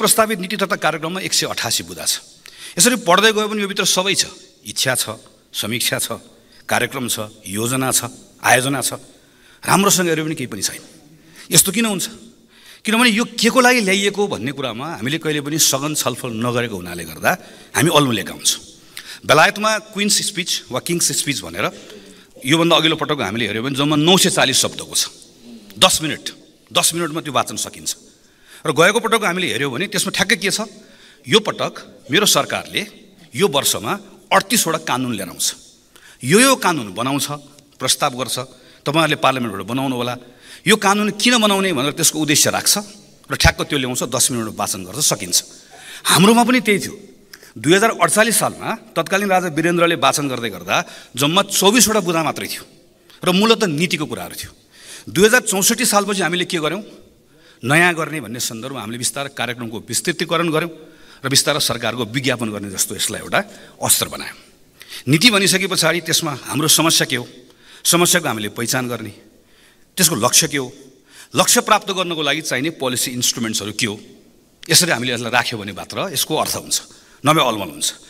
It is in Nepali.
प्रस्तावित नीति तथा कार्यक्रममा एक सय अठासी बुदा छ। यसरी पढ्दै गयो भने यो भित्र सबै छ। इच्छा छ समीक्षा छ कार्यक्रम छ योजना छ आयोजना छ। राम्रोसँग हेऱ्यो भने केही पनि छैन। यस्तो किन हुन्छ? किनभने यो के को लागि ल्याइएको भन्ने कुरामा हामीले कहिले पनि सघन छलफल नगरेको हुनाले गर्दा हामी अल्मुलेका हुन्छौँ बेलायतमा क्विन्स स्पिच वा किङ्स स्पिच भनेर योभन्दा अघिल्लो पटक हामीले हेऱ्यौँ भने जम्मा नौ सय चालिस शब्दको छ। दस मिनट दस मिनटमा त्यो वाचन सकिन्छ। र गएको पटक हामीले हेऱ्यौँ भने त्यसमा ठ्याक्कै के छ? यो पटक मेरो सरकारले यो वर्षमा अडतिसवटा कानुन लिएर आउँछ। यो यो कानुन बनाउँछ प्रस्ताव गर्छ तपाईँहरूले पार्लियामेन्टबाट बनाउनु होला। यो कानुन किन बनाउने भनेर त्यसको उद्देश्य राख्छ र ठ्याक्क त्यो ल्याउँछ दस मिनट वाचन गर्छ सकिन्छ। हाम्रोमा पनि त्यही थियो। दुई हजार अडचालिस सालमा तत्कालीन राजा वीरेन्द्रले वाचन गर्दै गर्दा जम्मा चौबिसवटा बुदा मात्रै थियो र मूलत नीतिको कुराहरू थियो। दुई हजार चौसठी सालपछि हामीले के गर्यौँ? नयाँ गर्ने भन्ने सन्दर्भमा हामीले बिस्तारै कार्यक्रमको विस्तृतीकरण गऱ्यौँ र बिस्तारै सरकारको विज्ञापन गर्ने जस्तो यसलाई एउटा अस्त्र बनायौँ। नीति भनिसके पछाडि त्यसमा हाम्रो समस्या के हो? समस्याको हामीले पहिचान गर्ने। त्यसको लक्ष्य के हो? लक्ष्य प्राप्त गर्नको लागि चाहिने पोलिसी इन्स्ट्रुमेन्ट्सहरू के हो? यसरी हामीले यसलाई राख्यो भने मात्र यसको अर्थ हुन्छ। नभए अलमल हुन्छ।